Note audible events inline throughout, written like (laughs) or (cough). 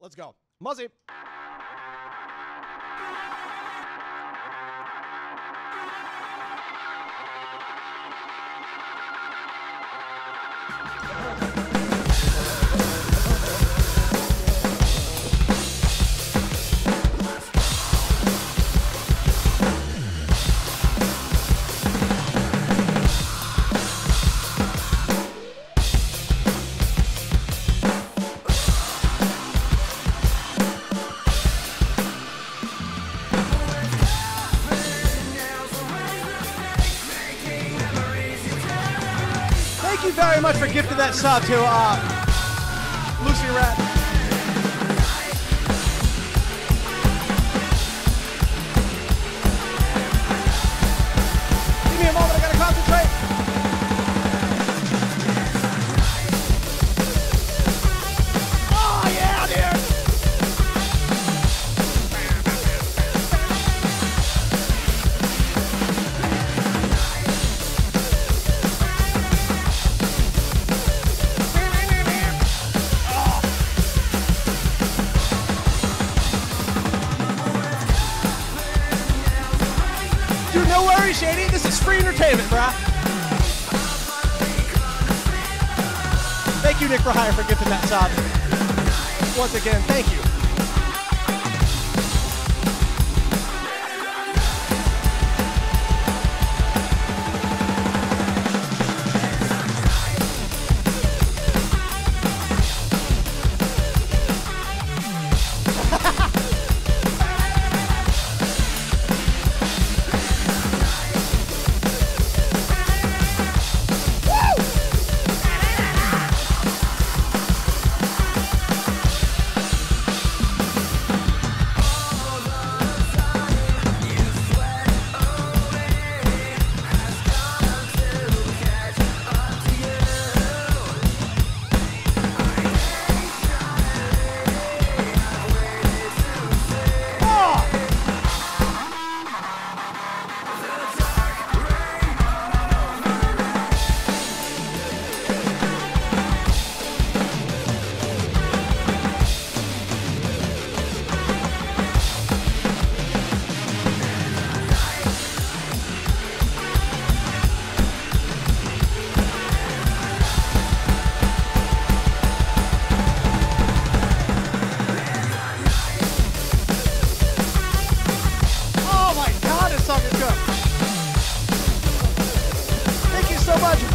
Let's go. Muzzy. Very much for gifting that sub to uh, Worries, Shady. This is free entertainment, bruh. Thank you, Nick, for hire for gifting that sub. Once again, thank you.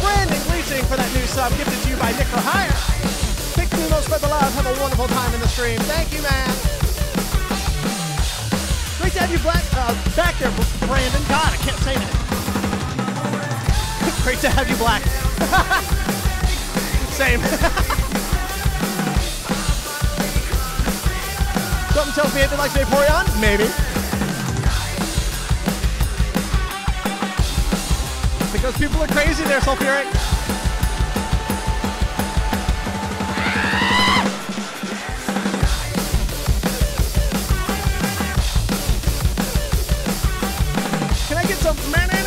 Brandon Gleasing, for that new sub gifted to you by Nick for Hire. The Nuno, spread the love, have a wonderful time in the stream. Thank you, man. Great to have you black, uh, back there, Brandon. God, I can't say that. (laughs) Great to have you black. (laughs) Same. (laughs) Something tells me it likes Vaporeon? Maybe. People are crazy there, Sulfuric. Can I get some man-man-man-man-mans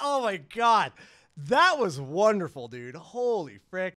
Oh my god. That was wonderful, dude. Holy frick.